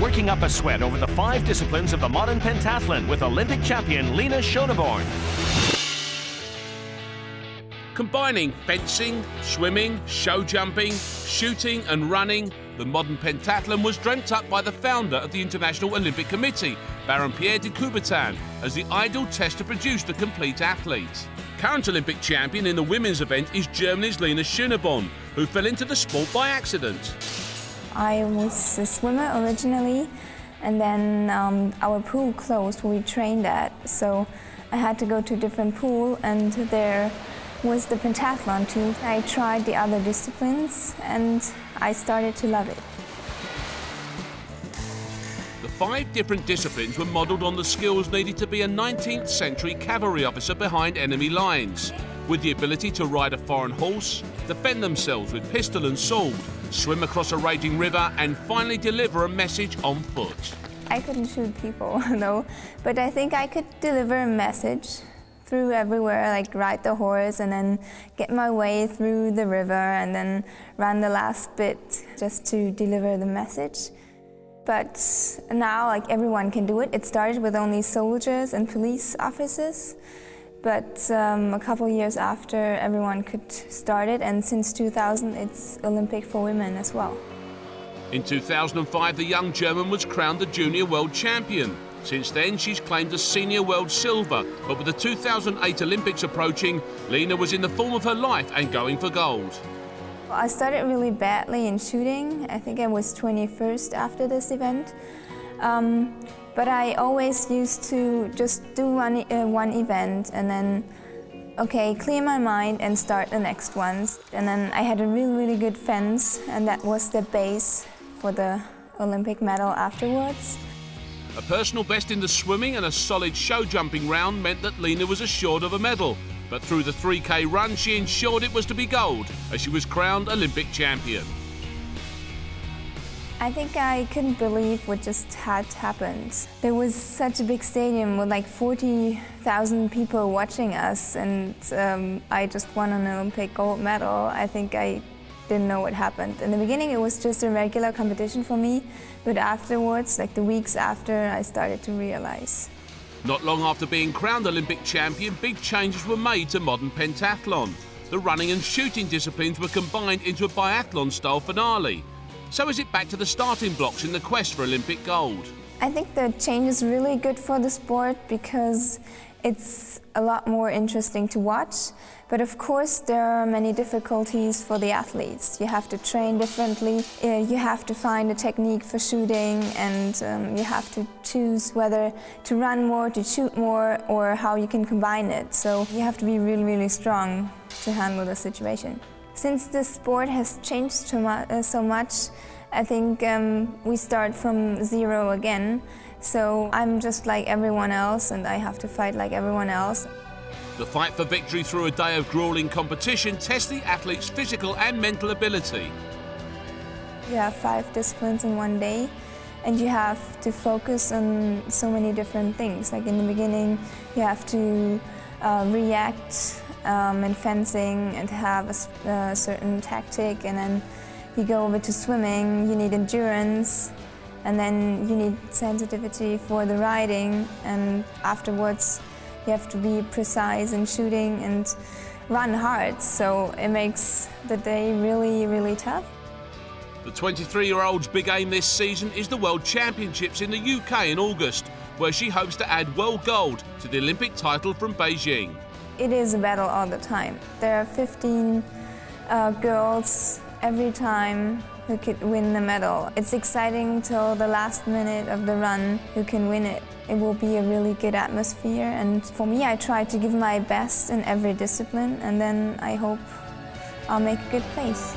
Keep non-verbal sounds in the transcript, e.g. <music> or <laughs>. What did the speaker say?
working up a sweat over the five disciplines of the modern pentathlon with Olympic champion Lena Schöneborn. Combining fencing, swimming, show jumping, shooting and running, the modern pentathlon was dreamt up by the founder of the International Olympic Committee, Baron Pierre de Coubertin, as the ideal test to produce the complete athlete. Current Olympic champion in the women's event is Germany's Lena Schöneborn, who fell into the sport by accident. I was a swimmer originally, and then um, our pool closed we trained at, so I had to go to a different pool, and there was the pentathlon too. I tried the other disciplines, and I started to love it. The five different disciplines were modelled on the skills needed to be a 19th century cavalry officer behind enemy lines, with the ability to ride a foreign horse, defend themselves with pistol and sword, swim across a raging river, and finally deliver a message on foot. I couldn't shoot people, <laughs> no, but I think I could deliver a message through everywhere, like ride the horse and then get my way through the river and then run the last bit just to deliver the message. But now, like everyone can do it. It started with only soldiers and police officers. But um, a couple years after, everyone could start it, and since 2000, it's Olympic for women as well. In 2005, the young German was crowned the junior world champion. Since then, she's claimed a senior world silver, but with the 2008 Olympics approaching, Lena was in the form of her life and going for gold. I started really badly in shooting. I think I was 21st after this event. Um, but I always used to just do one, uh, one event and then, okay, clear my mind and start the next ones. And then I had a really, really good fence, and that was the base for the Olympic medal afterwards. A personal best in the swimming and a solid show jumping round meant that Lena was assured of a medal. But through the 3K run, she ensured it was to be gold as she was crowned Olympic champion. I think I couldn't believe what just had happened. There was such a big stadium with like 40,000 people watching us, and um, I just won an Olympic gold medal. I think I didn't know what happened. In the beginning, it was just a regular competition for me, but afterwards, like the weeks after, I started to realize. Not long after being crowned Olympic champion, big changes were made to modern pentathlon. The running and shooting disciplines were combined into a biathlon-style finale. So is it back to the starting blocks in the quest for Olympic gold? I think the change is really good for the sport because it's a lot more interesting to watch. But of course, there are many difficulties for the athletes. You have to train differently, uh, you have to find a technique for shooting, and um, you have to choose whether to run more, to shoot more, or how you can combine it. So you have to be really, really strong to handle the situation. Since the sport has changed mu uh, so much, I think um, we start from zero again. So I'm just like everyone else and I have to fight like everyone else. The fight for victory through a day of grueling competition tests the athlete's physical and mental ability. You have five disciplines in one day and you have to focus on so many different things. Like in the beginning, you have to uh, react um, in fencing and have a, a certain tactic and then you go over to swimming, you need endurance, and then you need sensitivity for the riding and afterwards you have to be precise in shooting and run hard so it makes the day really really tough the 23-year-old's big aim this season is the World Championships in the UK in August, where she hopes to add world gold to the Olympic title from Beijing. It is a battle all the time. There are 15 uh, girls every time who could win the medal. It's exciting till the last minute of the run who can win it. It will be a really good atmosphere and for me I try to give my best in every discipline and then I hope I'll make a good place.